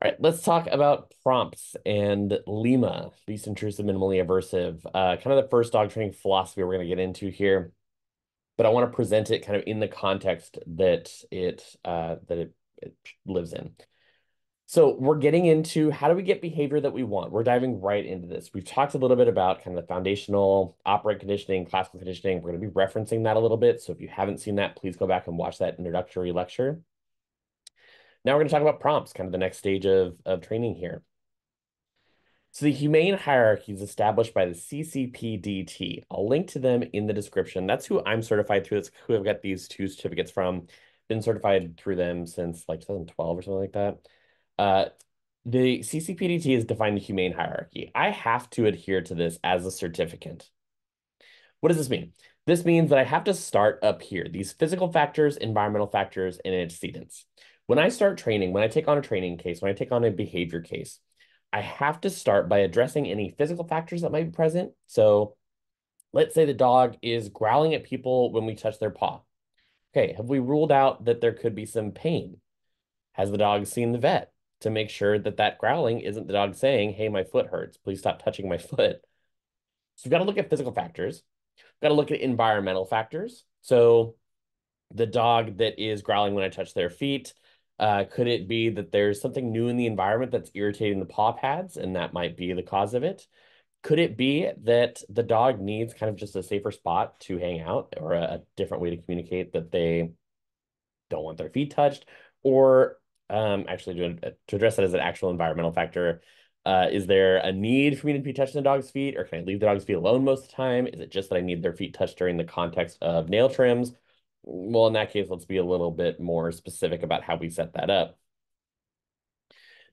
All right, let's talk about prompts and LIMA, least intrusive, minimally aversive. Uh, kind of the first dog training philosophy we're going to get into here, but I want to present it kind of in the context that it uh, that it, it lives in. So we're getting into how do we get behavior that we want? We're diving right into this. We've talked a little bit about kind of the foundational operant conditioning, classical conditioning. We're going to be referencing that a little bit. So if you haven't seen that, please go back and watch that introductory lecture. Now we're going to talk about prompts, kind of the next stage of, of training here. So the humane hierarchy is established by the CCPDT. I'll link to them in the description. That's who I'm certified through. That's who I've got these two certificates from. Been certified through them since like 2012 or something like that. Uh, the CCPDT has defined the humane hierarchy. I have to adhere to this as a certificant. What does this mean? This means that I have to start up here, these physical factors, environmental factors, and antecedents. When I start training, when I take on a training case, when I take on a behavior case, I have to start by addressing any physical factors that might be present. So let's say the dog is growling at people when we touch their paw. Okay, have we ruled out that there could be some pain? Has the dog seen the vet to make sure that that growling isn't the dog saying, hey, my foot hurts, please stop touching my foot? So we've got to look at physical factors. We've got to look at environmental factors. So the dog that is growling when I touch their feet, uh, could it be that there's something new in the environment that's irritating the paw pads, and that might be the cause of it? Could it be that the dog needs kind of just a safer spot to hang out or a, different way to communicate that they don't want their feet touched? Or um, actually, to, to address that as an actual environmental factor, uh, is there a need for me to be touching the dog's feet, or can I leave the dog's feet alone most of the time? Is it just that I need their feet touched during the context of nail trims? Well, in that case, let's be a little bit more specific about how we set that up.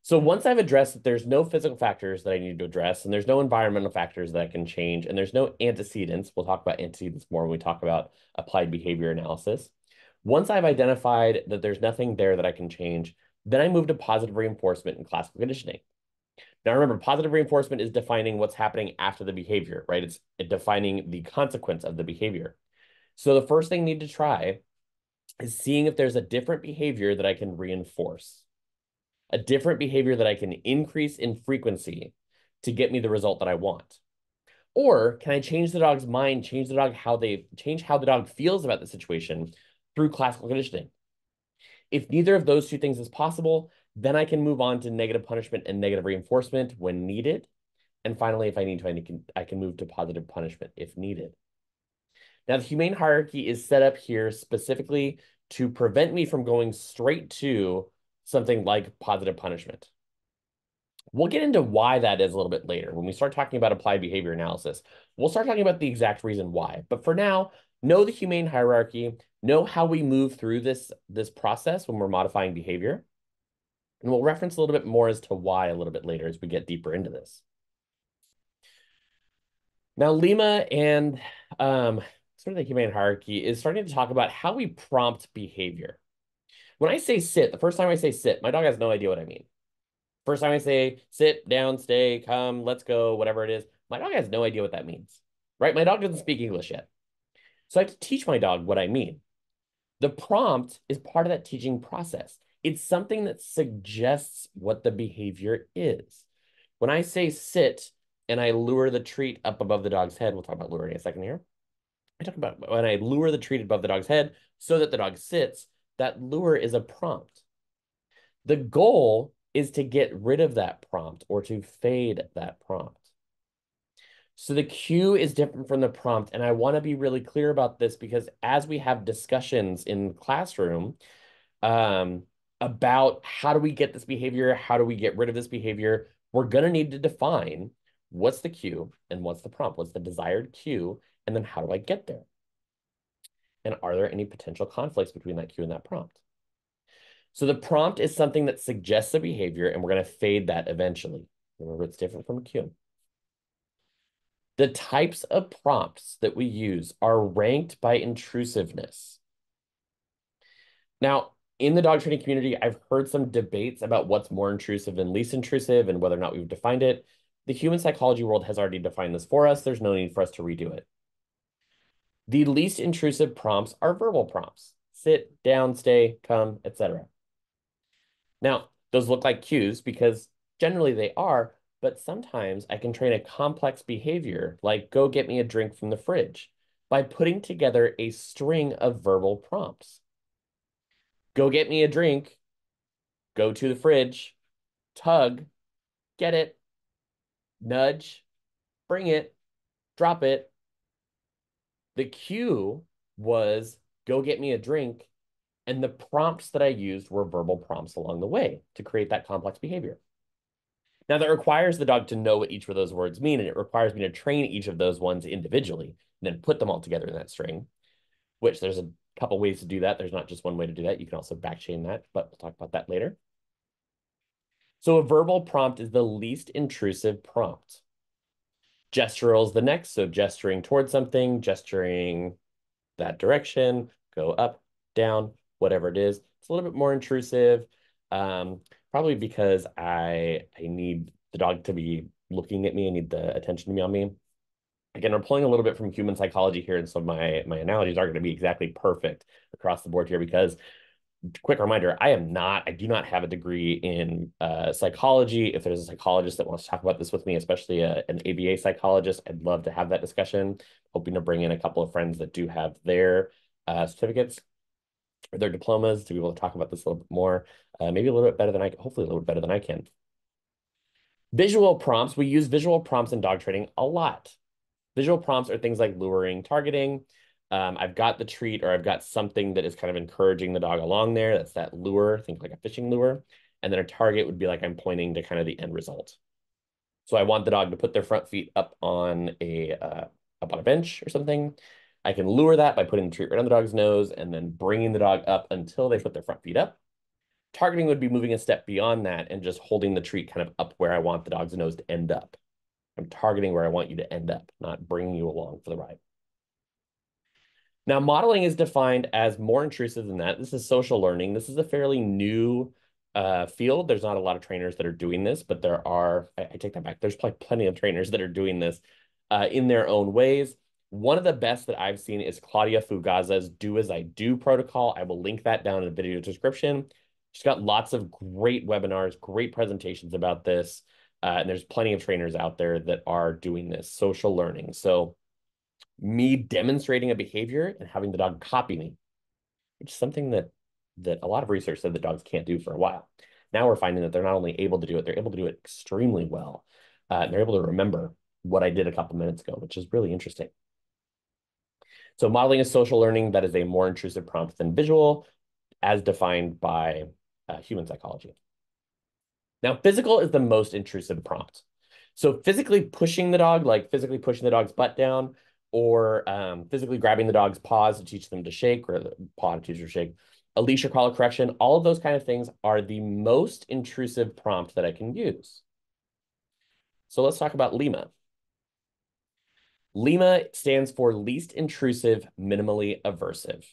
So once I've addressed that there's no physical factors that I need to address, and there's no environmental factors that I can change, and there's no antecedents, we'll talk about antecedents more when we talk about applied behavior analysis. Once I've identified that there's nothing there that I can change, then I move to positive reinforcement and classical conditioning. Now remember, positive reinforcement is defining what's happening after the behavior, right? It's defining the consequence of the behavior. So the first thing I need to try is seeing if there's a different behavior that I can reinforce, a different behavior that I can increase in frequency to get me the result that I want. Or can I change the dog's mind, change the dog how they change how the dog feels about the situation through classical conditioning? If neither of those two things is possible, then I can move on to negative punishment and negative reinforcement when needed. And finally, if I need to, I can, I can move to positive punishment if needed. Now, the humane hierarchy is set up here specifically to prevent me from going straight to something like positive punishment. We'll get into why that is a little bit later. When we start talking about applied behavior analysis, we'll start talking about the exact reason why. But for now, know the humane hierarchy, know how we move through this, this process when we're modifying behavior. And we'll reference a little bit more as to why a little bit later as we get deeper into this. Now, LIMA and um, sort of the humane hierarchy is starting to talk about how we prompt behavior. When I say sit, the first time I say sit, my dog has no idea what I mean. First time I say sit, down, stay, come, let's go, whatever it is, my dog has no idea what that means, right? My dog doesn't speak English yet. So I have to teach my dog what I mean. The prompt is part of that teaching process. It's something that suggests what the behavior is. When I say sit and I lure the treat up above the dog's head, we'll talk about luring in a second here. I talk about when I lure the treat above the dog's head so that the dog sits, that lure is a prompt. The goal is to get rid of that prompt or to fade that prompt. So the cue is different from the prompt. And I want to be really clear about this because as we have discussions in classroom um, about how do we get this behavior, how do we get rid of this behavior, we're going to need to define what's the cue and what's the prompt, what's the desired cue and then how do I get there? And are there any potential conflicts between that cue and that prompt? So the prompt is something that suggests a behavior, and we're going to fade that eventually. Remember, it's different from a cue. The types of prompts that we use are ranked by intrusiveness. Now, in the dog training community, I've heard some debates about what's more intrusive and least intrusive and whether or not we've defined it. The human psychology world has already defined this for us. There's no need for us to redo it. The least intrusive prompts are verbal prompts. Sit, down, stay, come, etc. Now, Those look like cues because generally they are, but sometimes I can train a complex behavior like go get me a drink from the fridge by putting together a string of verbal prompts. Go get me a drink, go to the fridge, tug, get it, nudge, bring it, drop it. The cue was go get me a drink. And the prompts that I used were verbal prompts along the way to create that complex behavior. Now, that requires the dog to know what each of those words mean, and it requires me to train each of those ones individually and then put them all together in that string, which there's a couple ways to do that. There's not just one way to do that. You can also backchain that, but we'll talk about that later. So a verbal prompt is the least intrusive prompt. Gestural is the next, so gesturing towards something, gesturing that direction, go up, down, whatever it is. It's a little bit more intrusive, um, probably because I I need the dog to be looking at me. I need the attention to be on me. Again, we're pulling a little bit from human psychology here, and so my my analogies aren't going to be exactly perfect across the board here because quick reminder i am not i do not have a degree in uh, psychology. If there's a psychologist that wants to talk about this with me especially a, an ABA psychologist i'd love to have that discussion. Hoping to bring in a couple of friends that do have their uh, certificates or their diplomas to be able to talk about this a little bit more uh, maybe a little bit better than i hopefully a little bit better than i can. Visual prompts we use visual prompts in dog training a lot. Visual prompts are things like luring targeting um, I've got the treat or I've got something that is kind of encouraging the dog along there. That's that lure, think like a fishing lure. And then a target would be like I'm pointing to kind of the end result. So I want the dog to put their front feet up on a uh, up on a bench or something. I can lure that by putting the treat right on the dog's nose and then bringing the dog up until they put their front feet up. Targeting would be moving a step beyond that and just holding the treat kind of up where I want the dog's nose to end up. I'm targeting where I want you to end up, not bringing you along for the ride. Now, modeling is defined as more intrusive than that. This is social learning. This is a fairly new uh, field. There's not a lot of trainers that are doing this, but there are, I, I take that back. There's probably plenty of trainers that are doing this uh, in their own ways. One of the best that I've seen is Claudia Fugazza's Do As I Do protocol. I will link that down in the video description. She's got lots of great webinars, great presentations about this. Uh, and there's plenty of trainers out there that are doing this social learning. So me demonstrating a behavior and having the dog copy me, which is something that that a lot of research said that dogs can't do for a while. Now we're finding that they're not only able to do it, they're able to do it extremely well. Uh, and they're able to remember what I did a couple minutes ago, which is really interesting. So modeling is social learning that is a more intrusive prompt than visual, as defined by uh, human psychology. Now, physical is the most intrusive prompt. So physically pushing the dog, like physically pushing the dog's butt down, or um, physically grabbing the dog's paws to teach them to shake or the paw to teach them to shake, a leash or collar correction, all of those kind of things are the most intrusive prompt that I can use. So let's talk about LIMA. LIMA stands for least intrusive, minimally aversive.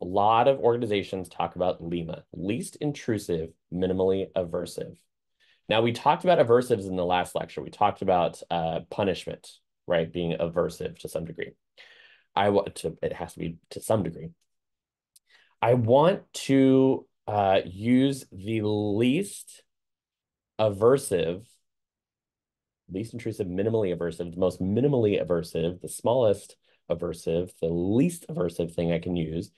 A lot of organizations talk about LIMA, least intrusive, minimally aversive. Now, we talked about aversives in the last lecture. We talked about uh, punishment, right? Being aversive to some degree. I want to, it has to be to some degree. I want to uh, use the least aversive, least intrusive, minimally aversive, the most minimally aversive, the smallest aversive, the least aversive thing I can use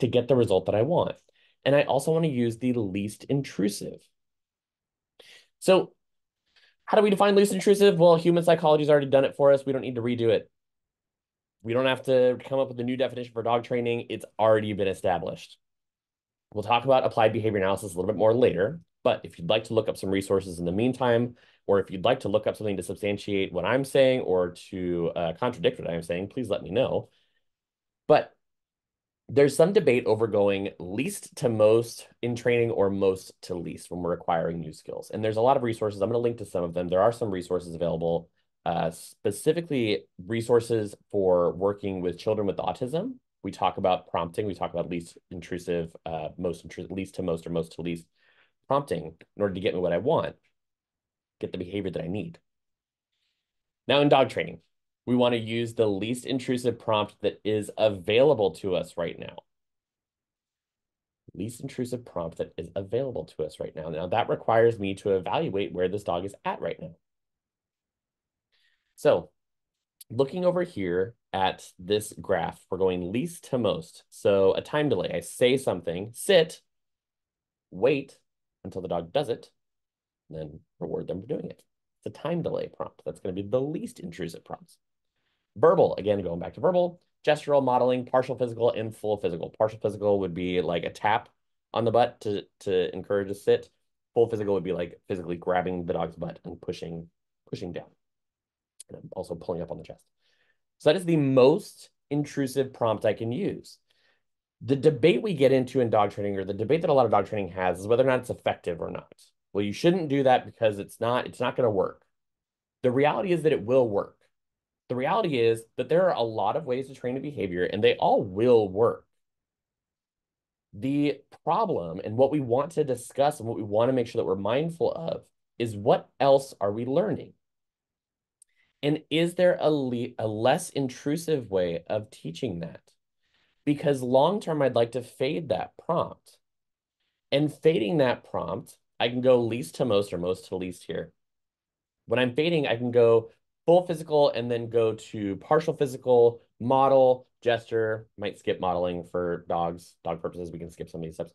to get the result that I want. And I also want to use the least intrusive. So how do we define least intrusive? Well, human psychology has already done it for us. We don't need to redo it. We don't have to come up with a new definition for dog training. It's already been established. We'll talk about applied behavior analysis a little bit more later. But if you'd like to look up some resources in the meantime, or if you'd like to look up something to substantiate what I'm saying or to uh, contradict what I'm saying, please let me know. But there's some debate over going least to most in training or most to least when we're acquiring new skills. And there's a lot of resources. I'm going to link to some of them. There are some resources available, uh, specifically resources for working with children with autism. We talk about prompting. We talk about least intrusive, uh, most intrusive, least to most or most to least prompting in order to get me what I want, get the behavior that I need. Now in dog training, we want to use the least intrusive prompt that is available to us right now. least intrusive prompt that is available to us right now. Now, that requires me to evaluate where this dog is at right now. So looking over here at this graph, we're going least to most. So a time delay, I say something, sit, wait until the dog does it, then reward them for doing it. It's a time delay prompt. That's going to be the least intrusive prompts. Verbal, again, going back to verbal, gestural modeling, partial physical, and full physical. Partial physical would be like a tap on the butt to, to encourage a sit. Full physical would be like physically grabbing the dog's butt and pushing, pushing down. And also pulling up on the chest. So that is the most intrusive prompt I can use. The debate we get into in dog training, or the debate that a lot of dog training has, is whether or not it's effective or not. Well, you shouldn't do that because it's not, it's not going to work. The reality is that it will work. The reality is that there are a lot of ways to train a behavior and they all will work. The problem and what we want to discuss and what we want to make sure that we're mindful of is what else are we learning? And is there a, a less intrusive way of teaching that? Because long term, I'd like to fade that prompt. And fading that prompt, I can go least to most or most to least here. When I'm fading, I can go full physical and then go to partial physical, model, gesture, might skip modeling for dogs, dog purposes. We can skip some of these steps.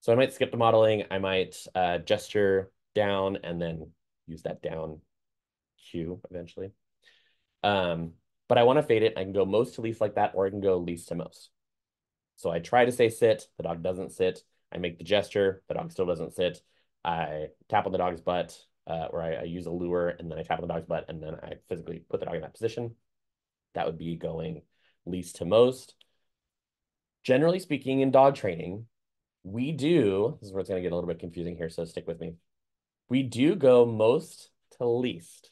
So I might skip the modeling. I might uh, gesture down and then use that down cue eventually. Um, but I want to fade it. I can go most to least like that, or I can go least to most. So I try to say sit, the dog doesn't sit. I make the gesture, the dog still doesn't sit. I tap on the dog's butt, uh, or I, I use a lure, and then I tap on the dog's butt, and then I physically put the dog in that position. That would be going least to most. Generally speaking, in dog training, we do, this is where it's going to get a little bit confusing here, so stick with me. We do go most to least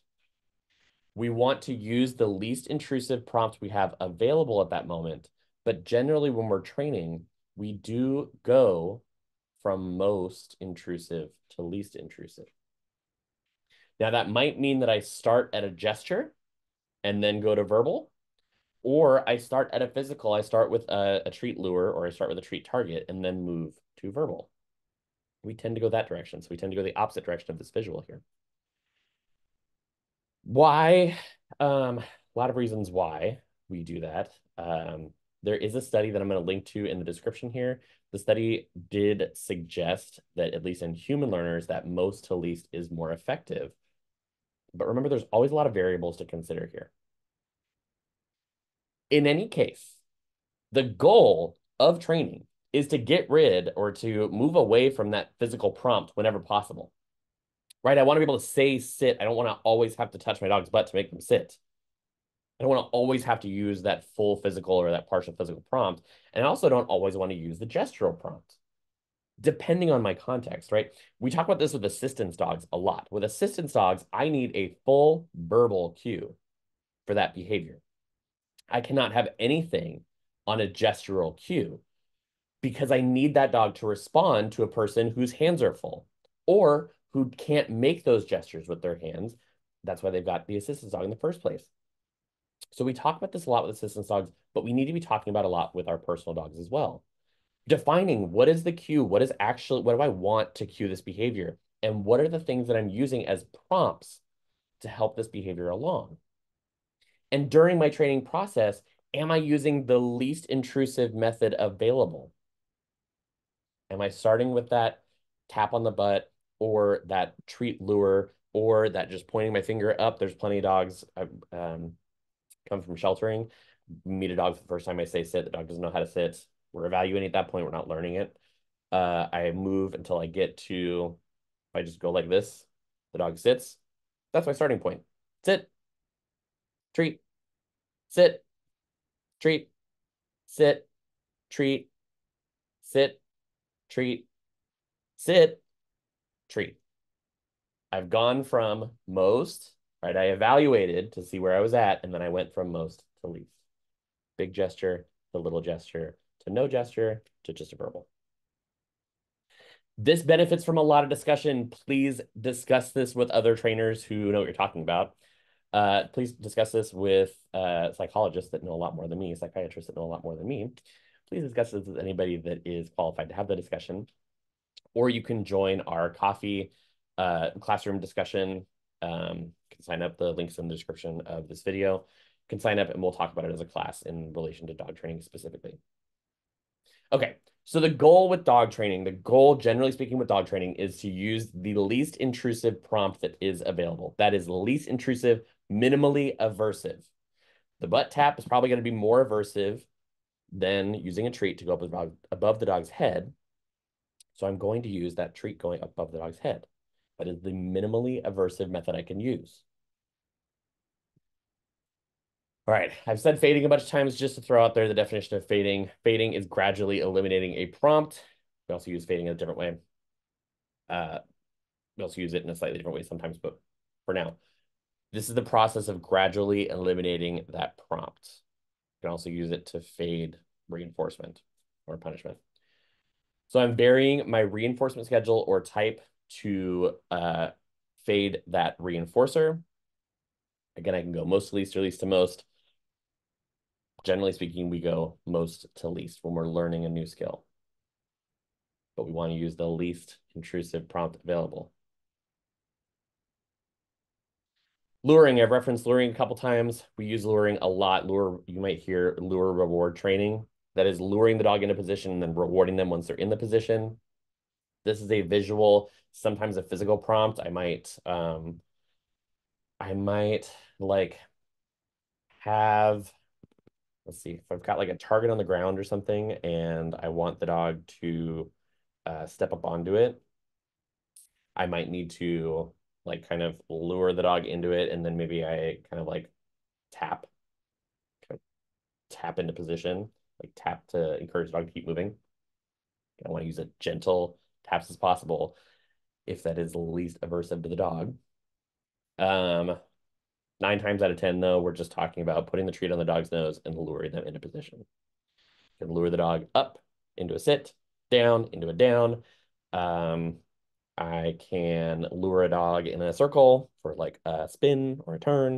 we want to use the least intrusive prompt we have available at that moment. But generally, when we're training, we do go from most intrusive to least intrusive. Now, that might mean that I start at a gesture and then go to verbal, or I start at a physical. I start with a, a treat lure or I start with a treat target and then move to verbal. We tend to go that direction. So we tend to go the opposite direction of this visual here. Why? Um, a lot of reasons why we do that. Um, there is a study that I'm going to link to in the description here. The study did suggest that, at least in human learners, that most to least is more effective. But remember, there's always a lot of variables to consider here. In any case, the goal of training is to get rid or to move away from that physical prompt whenever possible right? I want to be able to say sit. I don't want to always have to touch my dog's butt to make them sit. I don't want to always have to use that full physical or that partial physical prompt. And I also don't always want to use the gestural prompt, depending on my context, right? We talk about this with assistance dogs a lot. With assistance dogs, I need a full verbal cue for that behavior. I cannot have anything on a gestural cue because I need that dog to respond to a person whose hands are full or who can't make those gestures with their hands. That's why they've got the assistance dog in the first place. So we talk about this a lot with assistance dogs, but we need to be talking about a lot with our personal dogs as well. Defining what is the cue, what is actually, what do I want to cue this behavior? And what are the things that I'm using as prompts to help this behavior along? And during my training process, am I using the least intrusive method available? Am I starting with that tap on the butt, or that treat lure or that just pointing my finger up. There's plenty of dogs um, come from sheltering. Meet a dog for the first time I say sit. The dog doesn't know how to sit. We're evaluating at that point. We're not learning it. Uh, I move until I get to, if I just go like this, the dog sits. That's my starting point. Sit, treat, sit, treat, sit, treat, sit, treat, sit, treat. I've gone from most, right? I evaluated to see where I was at, and then I went from most to least. Big gesture the little gesture to no gesture to just a verbal. This benefits from a lot of discussion. Please discuss this with other trainers who know what you're talking about. Uh, please discuss this with uh, psychologists that know a lot more than me, psychiatrists that know a lot more than me. please discuss this with anybody that is qualified to have the discussion. Or you can join our Ko-Fi uh, classroom discussion. Um, can sign up. The links in the description of this video. You can sign up and we'll talk about it as a class in relation to dog training specifically. Okay, so the goal with dog training, the goal generally speaking with dog training is to use the least intrusive prompt that is available. That is least intrusive, minimally aversive. The butt tap is probably going to be more aversive than using a treat to go up above the dog's head. So I'm going to use that treat going above the dog's head. That is the minimally aversive method I can use. All right, I've said fading a bunch of times just to throw out there the definition of fading. Fading is gradually eliminating a prompt. We also use fading in a different way. Uh, we also use it in a slightly different way sometimes, but for now, this is the process of gradually eliminating that prompt. You can also use it to fade reinforcement or punishment. So I'm varying my reinforcement schedule or type to uh, fade that reinforcer. Again, I can go most to least or least to most generally speaking, we go most to least when we're learning a new skill. But we want to use the least intrusive prompt available. Luring, I've referenced luring a couple times. We use luring a lot. Lure, you might hear lure reward training. That is luring the dog into position and then rewarding them once they're in the position. This is a visual, sometimes a physical prompt. I might, um, I might like have let's see if I've got like a target on the ground or something and I want the dog to uh, step up onto it, I might need to like kind of lure the dog into it and then maybe I kind of like tap, kind of tap into position, like tap to encourage the dog to keep moving. I want to use a gentle taps as possible if that is least aversive to the dog. Um, Nine times out of 10, though, we're just talking about putting the treat on the dog's nose and luring them into position. You can lure the dog up into a sit, down into a down. Um, I can lure a dog in a circle for like a spin or a turn.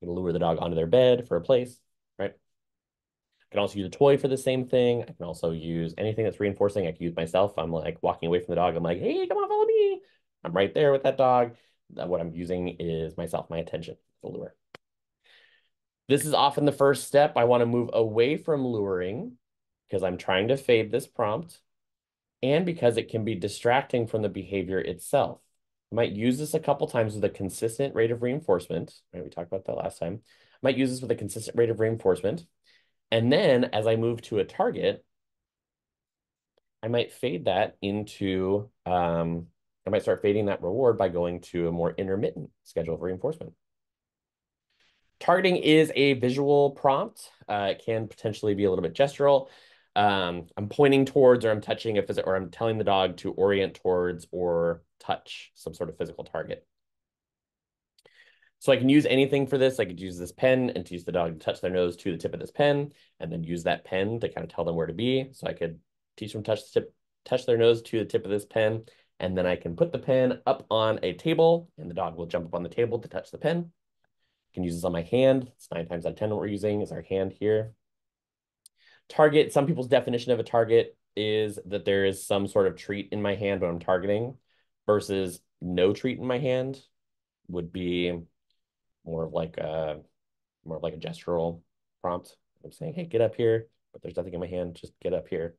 You can lure the dog onto their bed for a place, right? I can also use a toy for the same thing. I can also use anything that's reinforcing. I can use myself. I'm like walking away from the dog. I'm like, hey, come on, follow me. I'm right there with that dog. What I'm using is myself, my attention the lure. This is often the first step. I want to move away from luring because I'm trying to fade this prompt and because it can be distracting from the behavior itself. I might use this a couple times with a consistent rate of reinforcement. Right, we talked about that last time. I might use this with a consistent rate of reinforcement. And then as I move to a target, I might fade that into, um, I might start fading that reward by going to a more intermittent schedule of reinforcement. Targeting is a visual prompt. Uh, it can potentially be a little bit gestural. Um, I'm pointing towards or I'm touching a physical or I'm telling the dog to orient towards or touch some sort of physical target. So I can use anything for this. I could use this pen and use the dog to touch their nose to the tip of this pen and then use that pen to kind of tell them where to be. So I could teach them to touch the tip, touch their nose to the tip of this pen. And then I can put the pen up on a table and the dog will jump up on the table to touch the pen can use this on my hand. It's nine times out of 10 what we're using is our hand here. Target, some people's definition of a target is that there is some sort of treat in my hand when I'm targeting versus no treat in my hand would be more of like a more of like a gestural prompt. I'm saying, hey, get up here, but there's nothing in my hand, just get up here.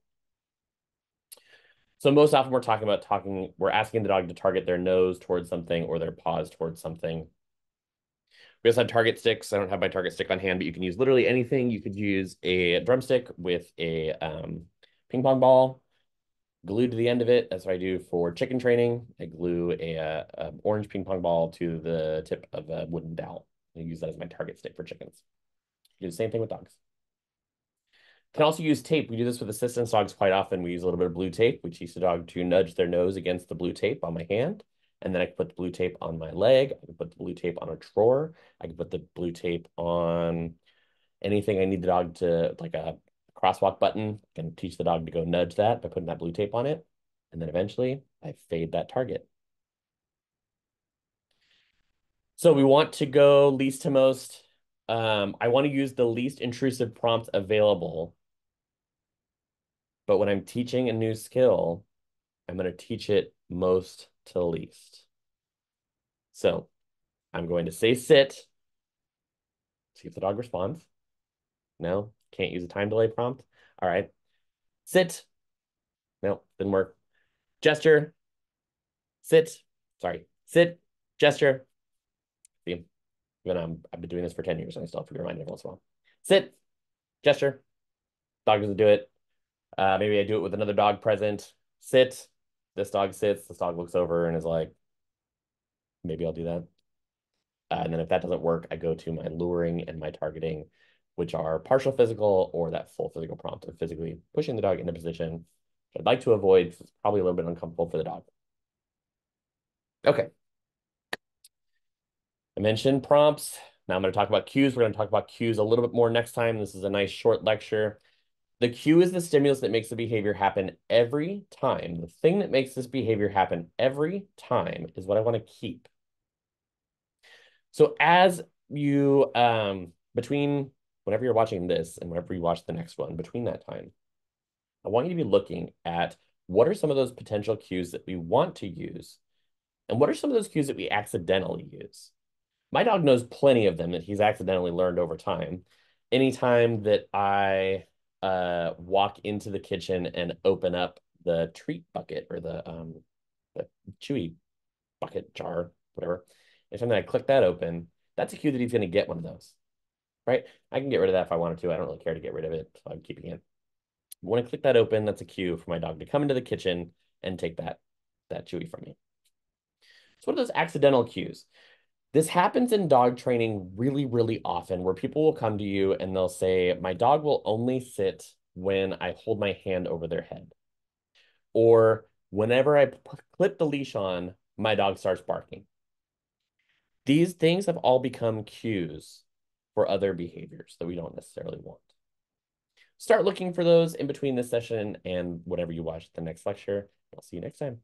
So most often we're talking about talking, we're asking the dog to target their nose towards something or their paws towards something. We also have target sticks. I don't have my target stick on hand, but you can use literally anything. You could use a drumstick with a um, ping pong ball glued to the end of it. That's what I do for chicken training. I glue a, a, a orange ping pong ball to the tip of a wooden dowel. I use that as my target stick for chickens. Do the same thing with dogs. Can also use tape. We do this with assistance dogs quite often. We use a little bit of blue tape. We teach the dog to nudge their nose against the blue tape on my hand. And then I can put the blue tape on my leg. I can put the blue tape on a drawer. I can put the blue tape on anything I need the dog to, like a crosswalk button. I can teach the dog to go nudge that by putting that blue tape on it. And then eventually I fade that target. So we want to go least to most. Um, I want to use the least intrusive prompt available But when I'm teaching a new skill, I'm going to teach it most to least. So I'm going to say sit, see if the dog responds. No, can't use a time delay prompt. All right. Sit. No, didn't work. Gesture. Sit. Sorry. Sit. Gesture. See, even um, I've been doing this for 10 years and I still have to be reminded once in a while. Sit. Gesture. Dog doesn't do it. Uh, maybe I do it with another dog present. Sit. This dog sits. This dog looks over and is like, maybe I'll do that. Uh, and then if that doesn't work, I go to my luring and my targeting, which are partial physical or that full physical prompt of physically pushing the dog into position. I'd like to avoid. It's probably a little bit uncomfortable for the dog. Okay. I mentioned prompts. Now I'm going to talk about cues. We're going to talk about cues a little bit more next time. This is a nice short lecture. The cue is the stimulus that makes the behavior happen every time. The thing that makes this behavior happen every time is what I want to keep. So as you, um, between whenever you're watching this and whenever you watch the next one, between that time, I want you to be looking at what are some of those potential cues that we want to use and what are some of those cues that we accidentally use. My dog knows plenty of them that he's accidentally learned over time. Anytime that I uh, walk into the kitchen and open up the treat bucket or the um, the chewy bucket jar, whatever, if I'm to click that open, that's a cue that he's going to get one of those, right? I can get rid of that if I wanted to. I don't really care to get rid of it, so I'm keeping it. When I click that open, that's a cue for my dog to come into the kitchen and take that, that chewy from me. So what are those accidental cues? This happens in dog training really, really often where people will come to you and they'll say, my dog will only sit when I hold my hand over their head. Or whenever I clip the leash on, my dog starts barking. These things have all become cues for other behaviors that we don't necessarily want. Start looking for those in between this session and whatever you watch the next lecture. I'll see you next time.